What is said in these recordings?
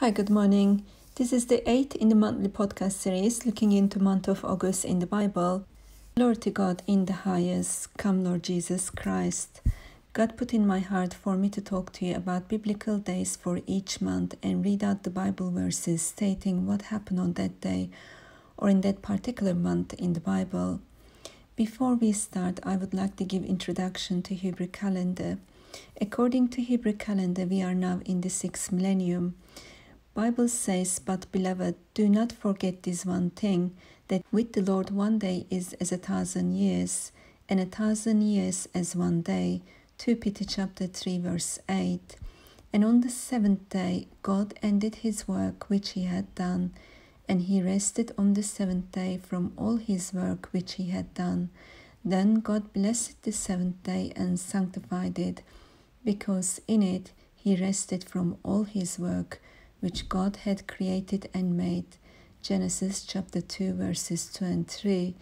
Hi, good morning. This is the eighth in the monthly podcast series looking into month of August in the Bible. Lord to God in the highest, come Lord Jesus Christ. God put in my heart for me to talk to you about biblical days for each month and read out the Bible verses stating what happened on that day or in that particular month in the Bible. Before we start, I would like to give introduction to Hebrew calendar. According to Hebrew calendar, we are now in the sixth millennium. Bible says, But beloved, do not forget this one thing, that with the Lord one day is as a thousand years, and a thousand years as one day. 2 Peter chapter 3 verse 8. And on the seventh day God ended his work which he had done, and he rested on the seventh day from all his work which he had done. Then God blessed the seventh day and sanctified it, because in it he rested from all his work which God had created and made. Genesis chapter 2, verses 2 and 3.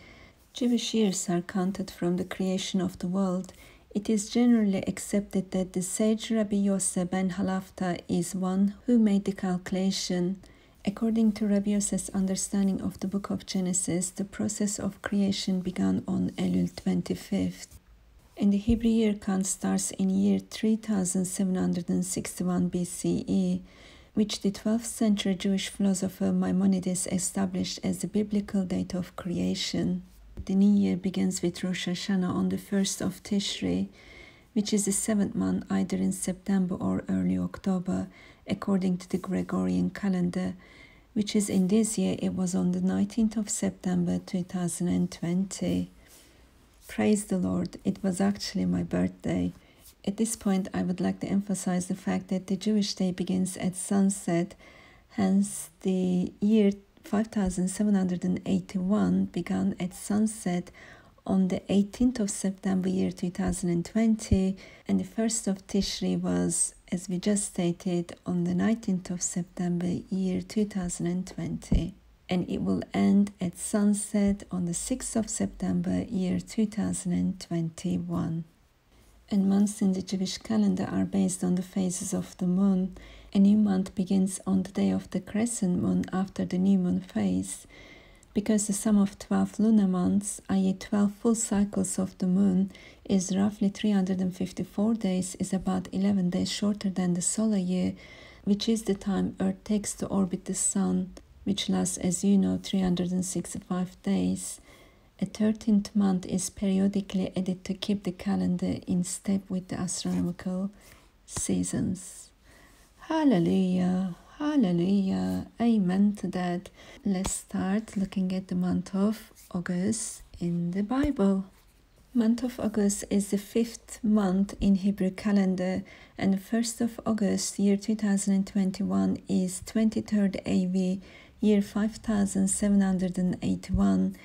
Jewish years are counted from the creation of the world. It is generally accepted that the sage Rabbi Yosef ben Halafta is one who made the calculation. According to Rabbi Yosef's understanding of the book of Genesis, the process of creation began on Elul 25th. And the Hebrew year count starts in year 3761 BCE which the 12th century Jewish philosopher Maimonides established as the biblical date of creation. The new year begins with Rosh Hashanah on the 1st of Tishrei, which is the seventh month either in September or early October, according to the Gregorian calendar, which is in this year it was on the 19th of September 2020. Praise the Lord, it was actually my birthday. At this point, I would like to emphasize the fact that the Jewish day begins at sunset, hence, the year 5781 began at sunset on the 18th of September year 2020 and the 1st of Tishri was as we just stated on the 19th of September year 2020 and it will end at sunset on the 6th of September year 2021 and months in the Jewish calendar are based on the phases of the moon. A new month begins on the day of the crescent moon after the new moon phase. Because the sum of 12 lunar months, i.e., 12 full cycles of the moon, is roughly 354 days, is about 11 days shorter than the solar year, which is the time Earth takes to orbit the Sun, which lasts, as you know, 365 days. A 13th month is periodically added to keep the calendar in step with the astronomical seasons. Hallelujah! Hallelujah! Amen to that. Let's start looking at the month of August in the Bible. Month of August is the fifth month in Hebrew calendar, and the first of August, year 2021, is 23rd AV, year 5781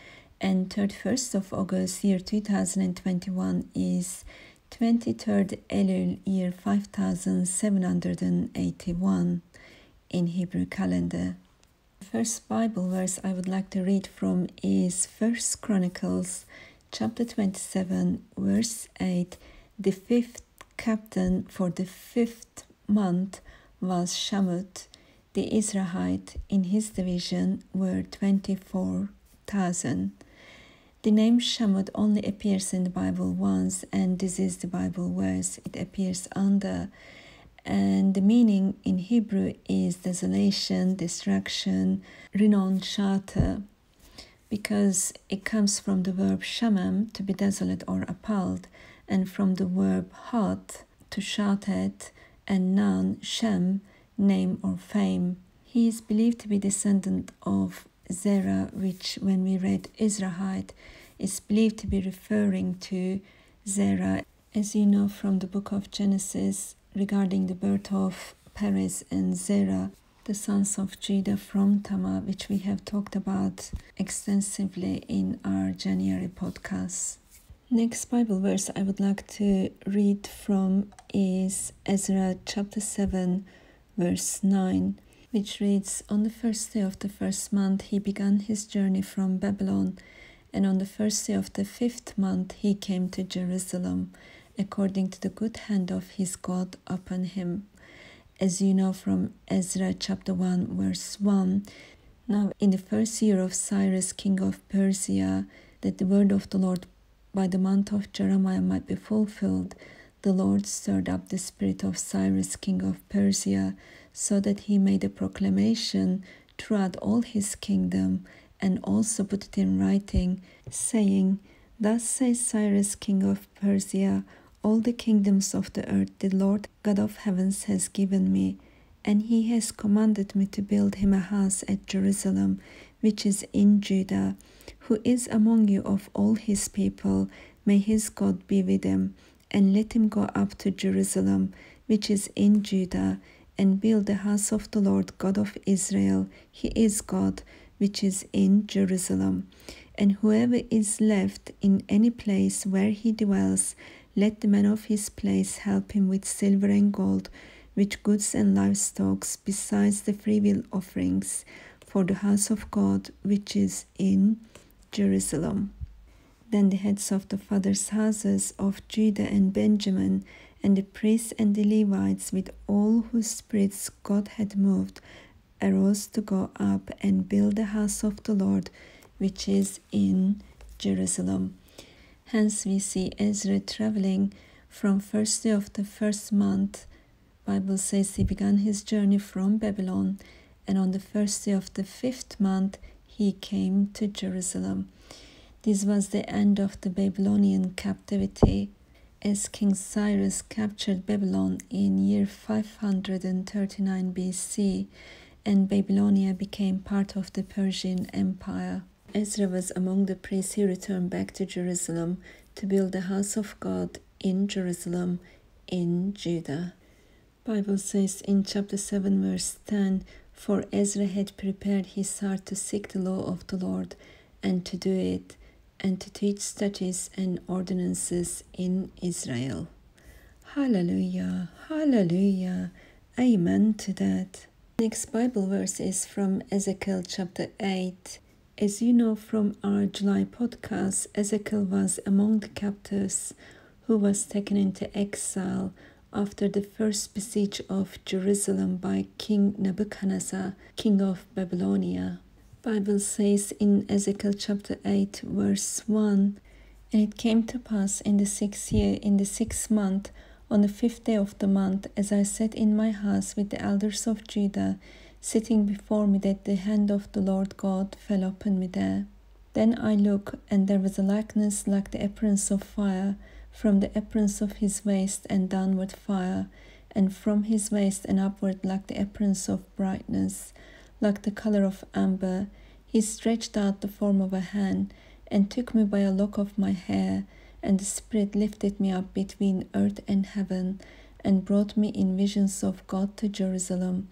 and 31st of August year 2021 is 23rd Elul year 5781 in Hebrew calendar. The first Bible verse I would like to read from is First Chronicles chapter 27 verse 8 the fifth captain for the fifth month was Shamhuth the Izrahite. In his division were 24,000 the name Shamhuth only appears in the Bible once, and this is the Bible verse it appears under. And the meaning in Hebrew is desolation, destruction, renowned shatter, because it comes from the verb shamam, to be desolate or appalled, and from the verb hat, to shout at, and noun shem, name or fame. He is believed to be descendant of Zerah, which, when we read Izrahite, is believed to be referring to Zerah, as you know from the book of Genesis regarding the birth of Perez and Zerah, the sons of Judah from Tamar, which we have talked about extensively in our January podcast. Next Bible verse I would like to read from is Ezra chapter 7, verse 9 which reads On the first day of the first month he began his journey from Babylon, and on the first day of the fifth month he came to Jerusalem, according to the good hand of his God upon him. as you know from Ezra chapter 1, verse 1. Now, in the first year of Cyrus, king of Persia, that the word of the Lord by the mouth of Jeremiah might be fulfilled, the Lord stirred up the spirit of Cyrus, king of Persia, so that he made a proclamation throughout all his kingdom, and also put it in writing, saying, Thus says Cyrus, king of Persia, all the kingdoms of the earth the Lord God of heavens has given me, and he has commanded me to build him a house at Jerusalem, which is in Judah. Who is among you of all his people, may his God be with him, and let him go up to Jerusalem, which is in Judah, and build the house of the Lord God of Israel. He is God, which is in Jerusalem. And whoever is left in any place where he dwells, let the man of his place help him with silver and gold, with goods and livestock, besides the freewill offerings for the house of God which is in Jerusalem. Then the heads of the fathers' houses of Judah and Benjamin, and the priests and the Levites, with all whose spirits God had moved, arose to go up and build the house of the Lord which is in Jerusalem. Hence we see Ezra traveling from first day of the first month. Bible says he began his journey from Babylon, and on the first day of the fifth month he came to Jerusalem. This was the end of the Babylonian captivity, as King Cyrus captured Babylon in year 539 BC, and Babylonia became part of the Persian Empire. Ezra was among the priests who returned back to Jerusalem to build the house of God in Jerusalem in Judah. Bible says in chapter 7 verse 10 for Ezra had prepared his heart to seek the law of the Lord and to do it and to teach statutes and ordinances in Israel. Hallelujah, hallelujah, amen to that. Next Bible verse is from Ezekiel chapter 8 as you know from our July podcast, Ezekiel was among the captives who was taken into exile after the first besiege of Jerusalem by King Nebuchadnezzar, king of Babylonia. Bible says in Ezekiel chapter 8 verse 1, And it came to pass in the sixth year, in the sixth month, on the fifth day of the month, as I sat in my house with the elders of Judah, sitting before me that the hand of the Lord God fell upon me there. Then I looked, and there was a likeness like the appearance of fire, from the appearance of his waist and downward fire, and from his waist and upward like the appearance of brightness, like the color of amber. He stretched out the form of a hand, and took me by a lock of my hair, and the Spirit lifted me up between earth and heaven, and brought me in visions of God to Jerusalem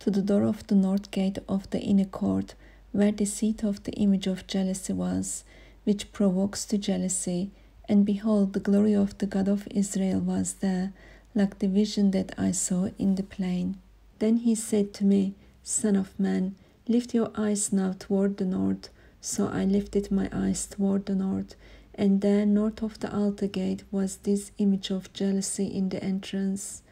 to the door of the north gate of the inner court, where the seat of the image of jealousy was, which provokes to jealousy. And behold, the glory of the God of Israel was there, like the vision that I saw in the plain. Then he said to me, Son of man, lift your eyes now toward the north. So I lifted my eyes toward the north, and there, north of the altar gate, was this image of jealousy in the entrance.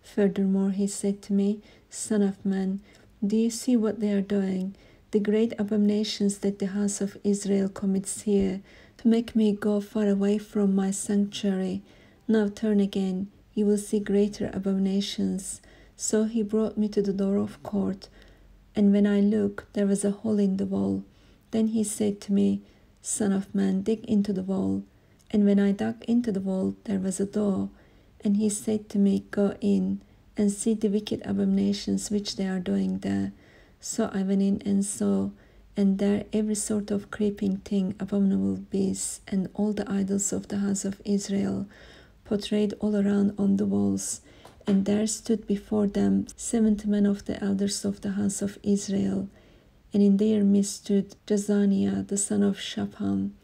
Furthermore, he said to me, Son of man, do you see what they are doing? The great abominations that the house of Israel commits here, to make me go far away from my sanctuary. Now turn again, you will see greater abominations. So he brought me to the door of court, and when I looked, there was a hole in the wall. Then he said to me, Son of man, dig into the wall. And when I dug into the wall, there was a door. And he said to me, Go in and see the wicked abominations which they are doing there. So I went in and saw, and there every sort of creeping thing, abominable beasts, and all the idols of the house of Israel, portrayed all around on the walls. And there stood before them seventy men of the elders of the house of Israel. And in their midst stood Jaazaniah the son of Shaphan.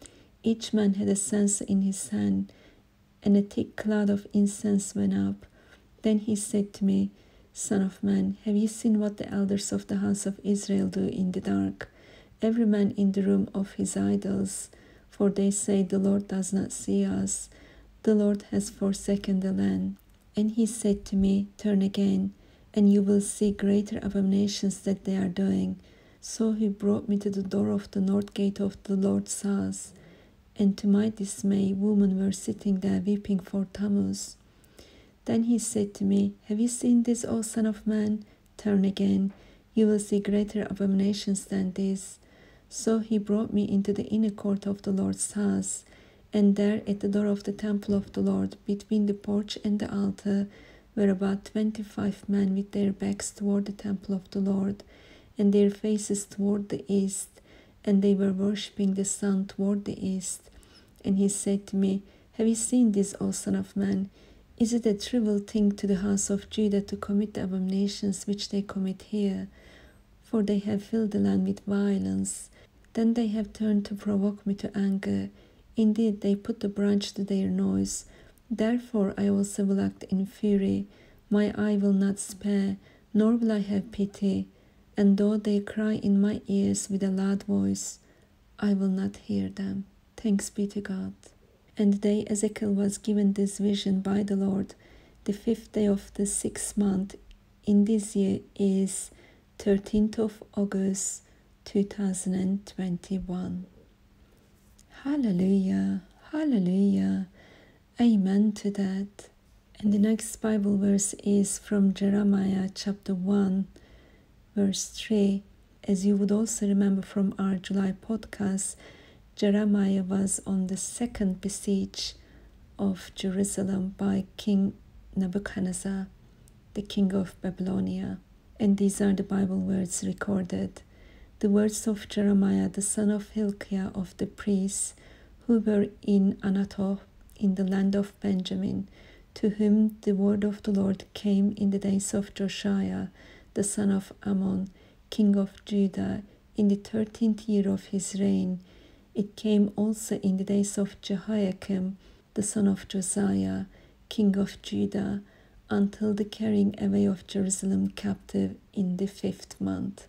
Each man had a censer in his hand, and a thick cloud of incense went up. Then he said to me, Son of man, have you seen what the elders of the house of Israel do in the dark? Every man in the room of his idols, for they say, The Lord does not see us. The Lord has forsaken the land. And he said to me, Turn again, and you will see greater abominations that they are doing. So he brought me to the door of the north gate of the Lord's house, and to my dismay, women were sitting there weeping for Tammuz. Then he said to me, Have you seen this, O Son of Man? Turn again, you will see greater abominations than this. So he brought me into the inner court of the Lord's house, and there at the door of the temple of the Lord, between the porch and the altar, were about twenty five men with their backs toward the temple of the Lord and their faces toward the east, and they were worshipping the sun toward the east. And he said to me, Have you seen this, O Son of Man? Is it a trivial thing to the house of Judah to commit the abominations which they commit here? For they have filled the land with violence. Then they have turned to provoke me to anger. Indeed, they put the branch to their nose. Therefore I also will act in fury. My eye will not spare, nor will I have pity. And though they cry in my ears with a loud voice, I will not hear them. Thanks be to God. And day Ezekiel was given this vision by the Lord, the fifth day of the sixth month in this year is 13th of August 2021. Hallelujah, hallelujah, amen to that. And the next Bible verse is from Jeremiah chapter 1 verse 3. As you would also remember from our July podcast, Jeremiah was on the second besiege of Jerusalem by King Nebuchadnezzar, the king of Babylonia. And these are the Bible words recorded. The words of Jeremiah, the son of Hilkiah of the priests, who were in Anathoth in the land of Benjamin, to whom the word of the Lord came in the days of Josiah, the son of Amon, king of Judah, in the thirteenth year of his reign. It came also in the days of Jehoiakim, the son of Josiah, king of Judah, until the carrying away of Jerusalem captive in the fifth month.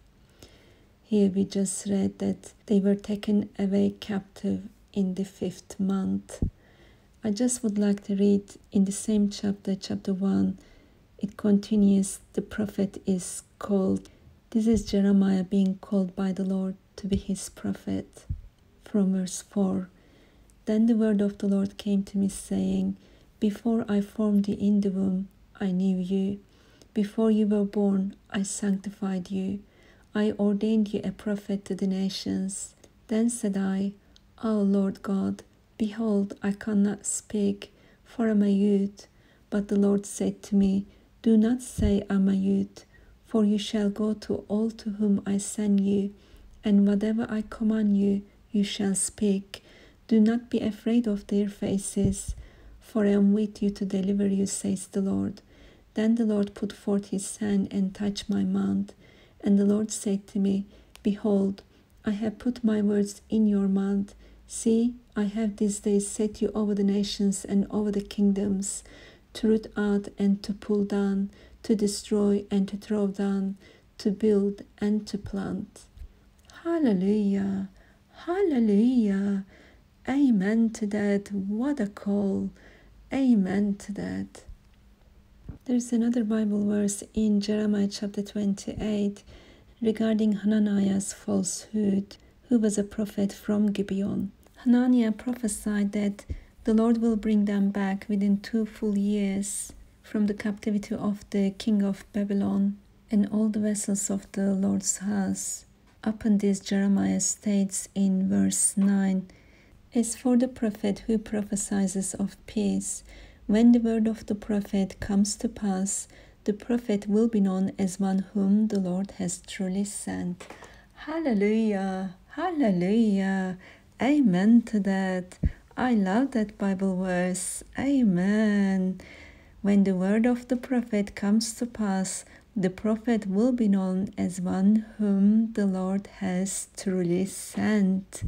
Here we just read that they were taken away captive in the fifth month. I just would like to read in the same chapter, chapter 1, it continues the prophet is called. This is Jeremiah being called by the Lord to be his prophet. From verse 4 Then the word of the Lord came to me, saying, Before I formed you in the womb, I knew you. Before you were born, I sanctified you. I ordained you a prophet to the nations. Then said I, O Lord God, behold, I cannot speak, for I am a youth. But the Lord said to me, do not say, I am a youth, for you shall go to all to whom I send you, and whatever I command you, you shall speak. Do not be afraid of their faces, for I am with you to deliver you, says the Lord. Then the Lord put forth his hand and touched my mouth. And the Lord said to me, Behold, I have put my words in your mouth. See, I have this day set you over the nations and over the kingdoms to root out and to pull down, to destroy and to throw down, to build and to plant. Hallelujah! Hallelujah! Amen to that. What a call! Amen to that. There's another Bible verse in Jeremiah chapter 28 regarding Hananiah's falsehood, who was a prophet from Gibeon. Hananiah prophesied that the Lord will bring them back within two full years from the captivity of the king of Babylon and all the vessels of the Lord's house. Upon this, Jeremiah states in verse 9 As for the prophet who prophesies of peace, when the word of the prophet comes to pass, the prophet will be known as one whom the Lord has truly sent. Hallelujah! Hallelujah! Amen to that. I love that Bible verse. Amen. When the word of the prophet comes to pass, the prophet will be known as one whom the Lord has truly sent.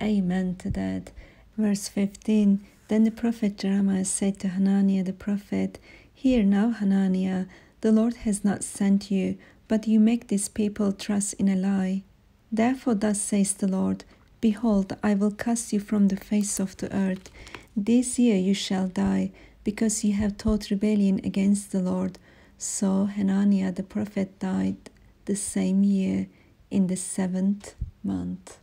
Amen to that. Verse 15 Then the prophet Jeremiah said to Hananiah the prophet, Hear now, Hananiah, the Lord has not sent you, but you make this people trust in a lie. Therefore, thus says the Lord, Behold, I will cast you from the face of the earth. This year you shall die, because you have taught rebellion against the Lord. So Hananiah the prophet died the same year in the seventh month.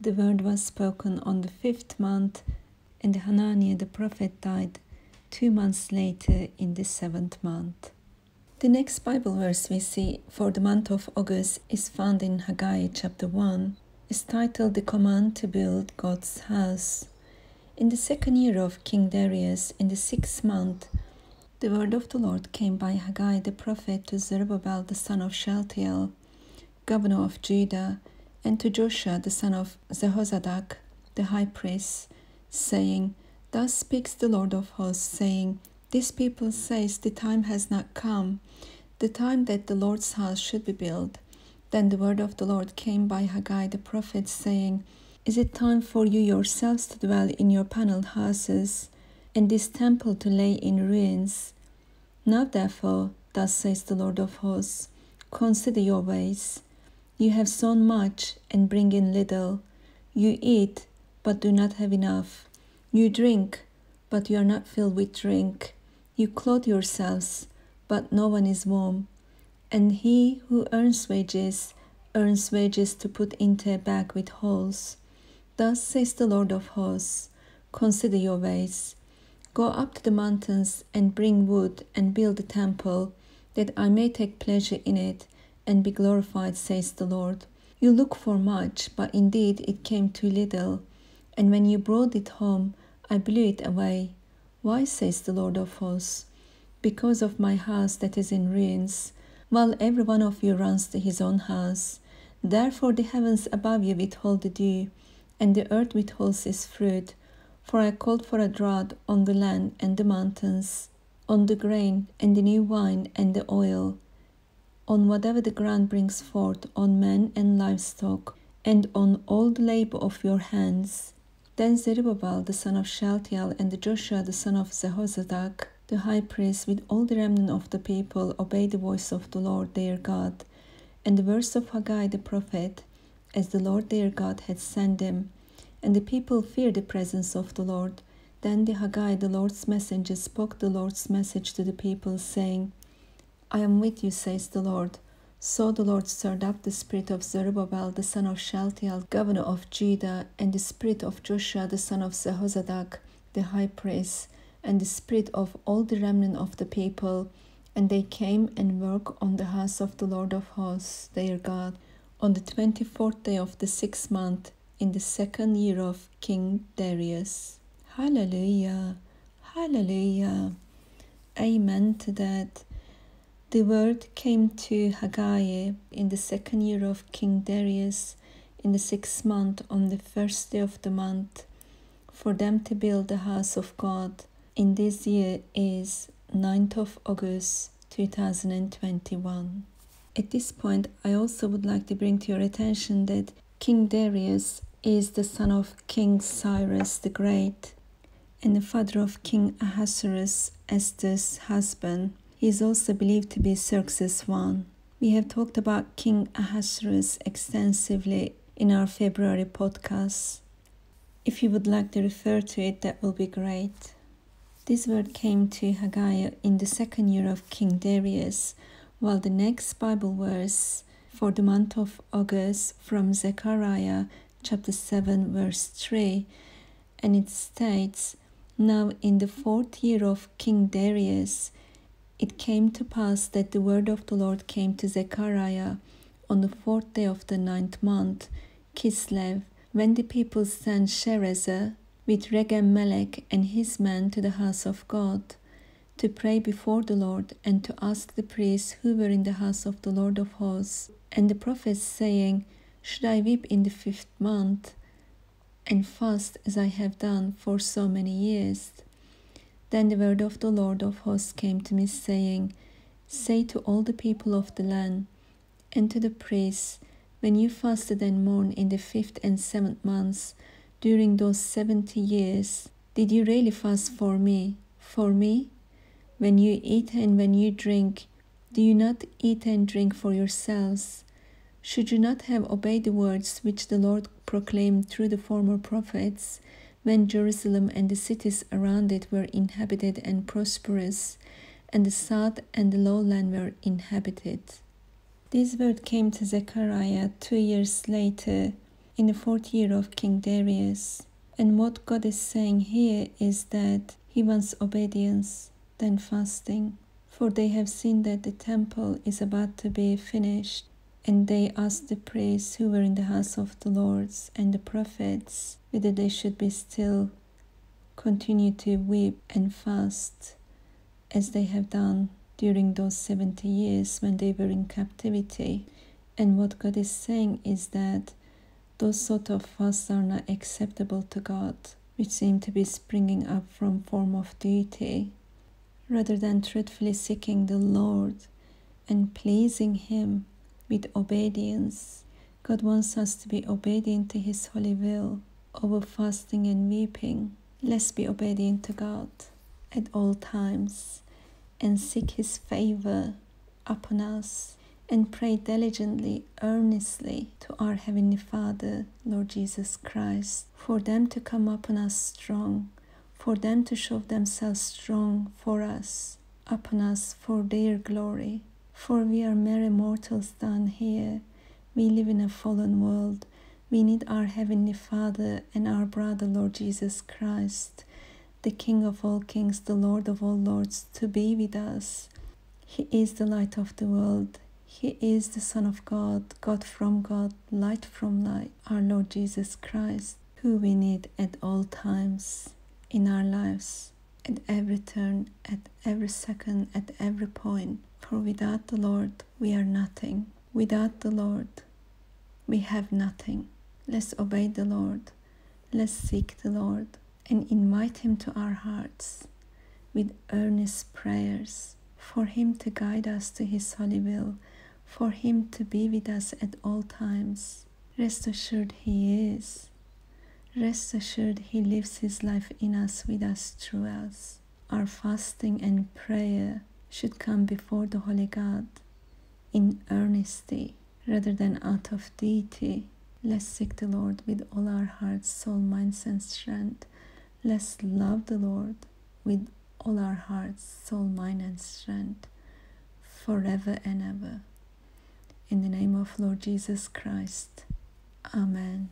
The word was spoken on the fifth month, and Hananiah the prophet died two months later in the seventh month. The next Bible verse we see for the month of August is found in Haggai chapter 1. It's titled The Command to Build God's House. In the second year of King Darius, in the sixth month, the word of the Lord came by Haggai the prophet to Zerubbabel the son of Shealtiel, governor of Judah, and to Joshua the son of Jehozadak, the high priest, saying, Thus speaks the Lord of hosts, saying, this people says the time has not come, the time that the Lord's house should be built. Then the word of the Lord came by Haggai the prophet, saying, Is it time for you yourselves to dwell in your paneled houses, and this temple to lay in ruins? Now therefore, thus says the Lord of hosts, consider your ways. You have sown much and bring in little. You eat, but do not have enough. You drink, but you are not filled with drink. You clothe yourselves, but no one is warm. And he who earns wages earns wages to put into a bag with holes. Thus says the Lord of hosts Consider your ways. Go up to the mountains and bring wood and build a temple, that I may take pleasure in it and be glorified, says the Lord. You look for much, but indeed it came too little. And when you brought it home, I blew it away. Why, says the Lord of hosts, because of my house that is in ruins, while every one of you runs to his own house. Therefore the heavens above you withhold the dew, and the earth withholds its fruit. For I called for a drought on the land and the mountains, on the grain and the new wine and the oil, on whatever the ground brings forth, on men and livestock, and on all the labor of your hands. Then Zerubbabel the son of Shealtiel and Joshua the son of Jehozadak, the high priest, with all the remnant of the people, obeyed the voice of the Lord their God, and the verse of Haggai the prophet, as the Lord their God had sent them. And the people feared the presence of the Lord. Then the Haggai, the Lord's messenger, spoke the Lord's message to the people, saying, I am with you, says the Lord so the Lord stirred up the spirit of Zerubbabel the son of Shealtiel, governor of Judah, and the spirit of Joshua the son of Jehozadak, the high priest, and the spirit of all the remnant of the people. And they came and worked on the house of the Lord of hosts, their God, on the twenty fourth day of the sixth month, in the second year of King Darius. Hallelujah! Hallelujah! Amen to that. The word came to Haggai in the second year of King Darius, in the sixth month, on the first day of the month, for them to build the house of God. In this year is 9th of August 2021. At this point, I also would like to bring to your attention that King Darius is the son of King Cyrus the Great and the father of King Ahasuerus, Esther's husband. He is also believed to be Xerxes I. We have talked about King Ahasuerus extensively in our February podcast. If you would like to refer to it, that will be great. This word came to Haggai in the second year of King Darius, while the next Bible verse for the month of August from Zechariah chapter 7, verse 3, and it states, Now in the fourth year of King Darius, it came to pass that the word of the Lord came to Zechariah on the fourth day of the ninth month, Kislev, when the people sent Sherezer with Regem Melech and his men to the house of God to pray before the Lord and to ask the priests who were in the house of the Lord of hosts and the prophets, saying, Should I weep in the fifth month and fast as I have done for so many years? Then the word of the Lord of hosts came to me, saying, Say to all the people of the land, and to the priests, when you fasted and mourned in the fifth and seventh months, during those seventy years, did you really fast for me? For me? When you eat and when you drink, do you not eat and drink for yourselves? Should you not have obeyed the words which the Lord proclaimed through the former prophets? When Jerusalem and the cities around it were inhabited and prosperous, and the south and the lowland were inhabited. This word came to Zechariah two years later, in the fourth year of King Darius. And what God is saying here is that He wants obedience than fasting, for they have seen that the temple is about to be finished. And they asked the priests who were in the house of the Lords and the prophets whether they should be still continue to weep and fast as they have done during those 70 years when they were in captivity. And what God is saying is that those sort of fasts are not acceptable to God, which seem to be springing up from form of duty, rather than truthfully seeking the Lord and pleasing Him with obedience. God wants us to be obedient to His holy will over fasting and weeping. Let's be obedient to God at all times and seek His favor upon us and pray diligently, earnestly to our Heavenly Father, Lord Jesus Christ, for them to come upon us strong, for them to show themselves strong for us, upon us for their glory. For we are mere mortals down here. We live in a fallen world. We need our Heavenly Father and our brother, Lord Jesus Christ the King of all kings, the Lord of all lords, to be with us. He is the light of the world. He is the Son of God, God from God, light from light, our Lord Jesus Christ, who we need at all times in our lives, at every turn, at every second, at every point. For without the Lord, we are nothing. Without the Lord, we have nothing. Let's obey the Lord. Let's seek the Lord and invite Him to our hearts with earnest prayers for Him to guide us to His holy will, for Him to be with us at all times. Rest assured He is. Rest assured He lives His life in us, with us, through us. Our fasting and prayer should come before the Holy God in earnesty rather than out of duty. Let's seek the Lord with all our hearts, soul, minds, and strength Let's love the Lord with all our hearts, soul, mind, and strength forever and ever. In the name of Lord Jesus Christ. Amen.